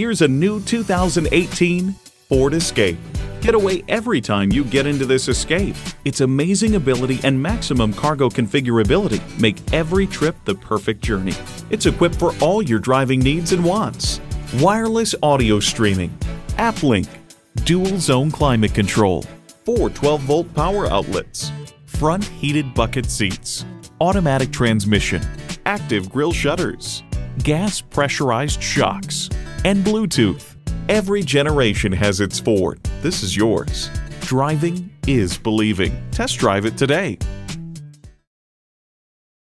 Here's a new 2018 Ford Escape. Get away every time you get into this Escape. Its amazing ability and maximum cargo configurability make every trip the perfect journey. It's equipped for all your driving needs and wants. Wireless audio streaming, AppLink, dual zone climate control, four 12 volt power outlets, front heated bucket seats, automatic transmission, active grille shutters, gas pressurized shocks, and Bluetooth. Every generation has its Ford. This is yours. Driving is believing. Test drive it today.